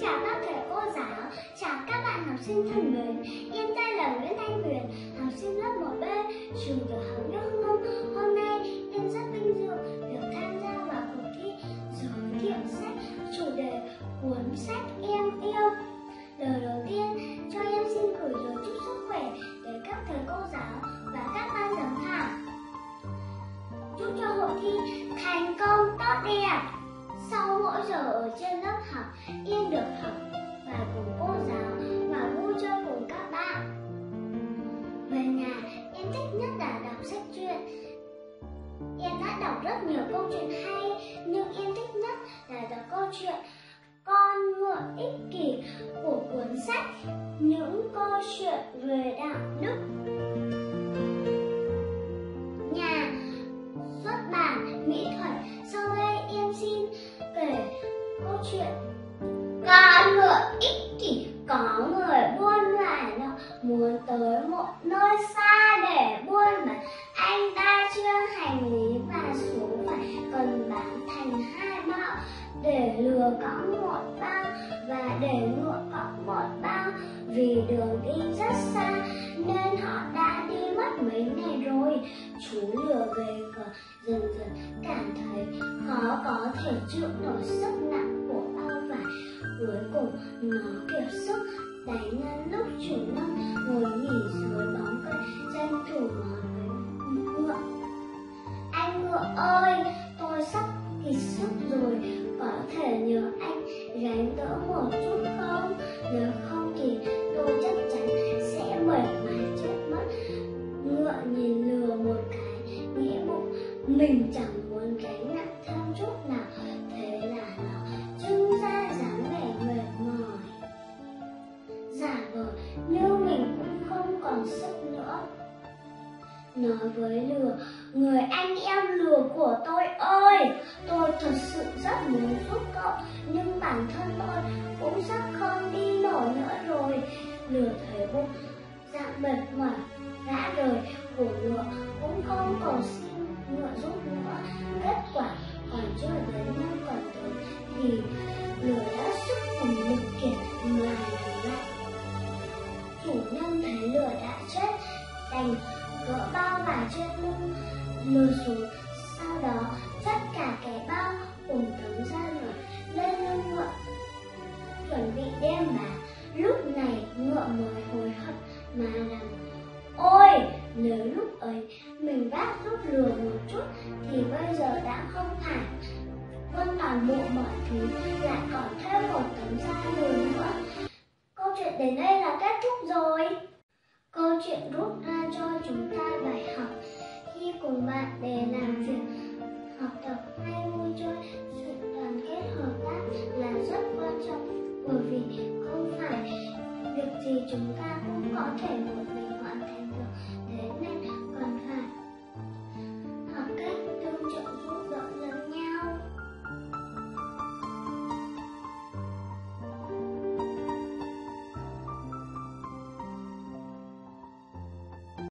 chào các thầy cô giáo, chào các bạn học sinh thân mến. Em tên là Nguyễn Thanh Huyền, học sinh lớp 1B, trường tiểu học Đức Mông Hôm nay em rất vinh dự được tham gia vào cuộc thi giới thiệu sách chủ đề cuốn sách em yêu. Lời đầu tiên cho em xin gửi lời chúc sức khỏe đến các thầy cô giáo và các ban giám khảo. Chúc cho hội thi thành công tốt đẹp. Sau mỗi giờ ở trên lớp học, em được học và cùng cô giáo và vui chơi cùng các bạn. Về nhà, em thích nhất là đọc sách truyện. Em đã đọc rất nhiều câu chuyện hay, nhưng em thích nhất là đọc câu chuyện Con ngựa ích kỷ của cuốn sách Những câu chuyện về đạo tới một nơi xa để buôn mà anh ta chưa hành lý và số phải cần bán thành hai bao để lừa cõng một bao và để ngựa cõng một bao. Vì đường đi rất xa nên họ đã đi mất mấy ngày rồi. Chú lừa về cờ, dần dần cảm thấy khó có thể chịu nổi sức nặng của bao vải cuối cùng nó kiệt sức đánh nhân lúc chủ nông rồi có thể nhờ anh gánh đỡ một chút không? Nếu không thì tôi chắc chắn sẽ mệt mà chết mất ngựa nhìn lừa một cái, nghĩa bụng mình chẳng nói với lừa, người anh em lừa của tôi ơi, tôi thật sự rất muốn giúp cậu, nhưng bản thân tôi cũng sắp không đi nổi nữa rồi. Lừa thấy bụng dạng mệt mỏi, ngã rời của lửa cũng không cầu xin lửa giúp nữa. Kết quả còn chưa đến nơi còn tới thì lừa đã sức cùng lực kiệt mà nằm lại. Chủ nhân thấy lừa đã chết, đành gỡ trên lưng xuống. Sau đó, tất cả cái bao cùng tống ra rồi, lên lưng ngựa. Chuẩn bị đem bà. lúc này, ngựa mới hối hận mà rằng, ôi nếu lúc ấy, mình vác giúp lừa một chút thì bây giờ đã không phải. Vân toàn bộ mọi thứ lại còn thêm một tấm da lừa nữa câu chuyện đến đây là kết thúc rồi. Câu chuyện rút sự đoàn kết hợp tác là rất quan trọng, bởi vì không phải việc gì chúng ta cũng có thể một mình